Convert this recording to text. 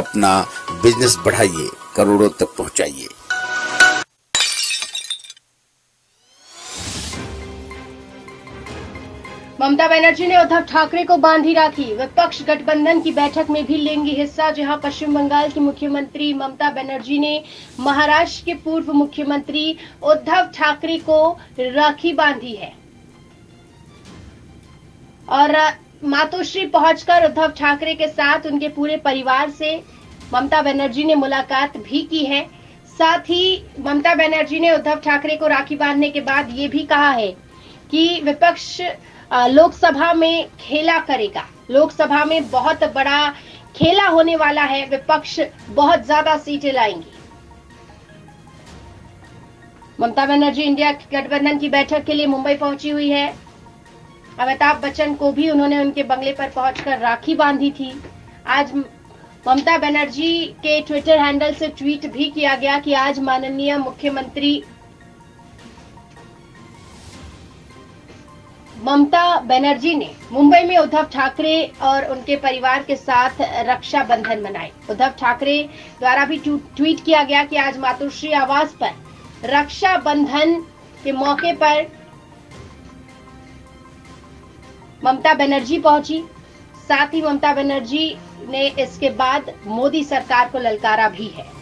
अपना बिज़नेस बढ़ाइए, करोड़ों तक पहुंचाइए। ममता बनर्जी ने उद्धव ठाकरे को बांधी राखी। विपक्ष गठबंधन की बैठक में भी लेंगी हिस्सा, जहाँ पश्चिम बंगाल की मुख्यमंत्री ममता बनर्जी ने महाराष्ट्र के पूर्व मुख्यमंत्री उद्धव ठाकरे को राखी बांधी है। और मातोश्री पहुंचकर उद्धव ठाकरे के साथ उनके पूरे परिवार से ममता बनर्जी ने मुलाकात भी की है। साथ ही ममता बनर्जी ने उद्धव ठाकरे को राखी बांधने के बाद ये भी कहा है कि विपक्ष लोकसभा में खेला करेगा। लोकसभा में बहुत बड़ा खेला होने वाला है। विपक्ष बहुत ज़्यादा सीटें लाएँगी। ममता बनर्जी इंडिया गठबंधन की बैठक के लिए मुंबई पहुँची हुई है। अमिताभ बच्चन को भी उन्होंने उनके बंगले पर पहुंचकर राखी बांधी थी। आज ममता बनर्जी के ट्विटर हैंडल से ट्वीट भी किया गया कि आज माननीय मुख्यमंत्री ममता बनर्जी ने मुंबई में उद्धव ठाकरे और उनके परिवार के साथ रक्षा बंधन मनाई उद्धव ठाकरे द्वारा भी ट्वीट किया गया कि आज मातुश्री आवास पर रक्षा बंधन के मौके पर ममता बनर्जी पहुँची। साथ ही ममता बनर्जी ने इसके बाद मोदी सरकार को ललकारा भी है।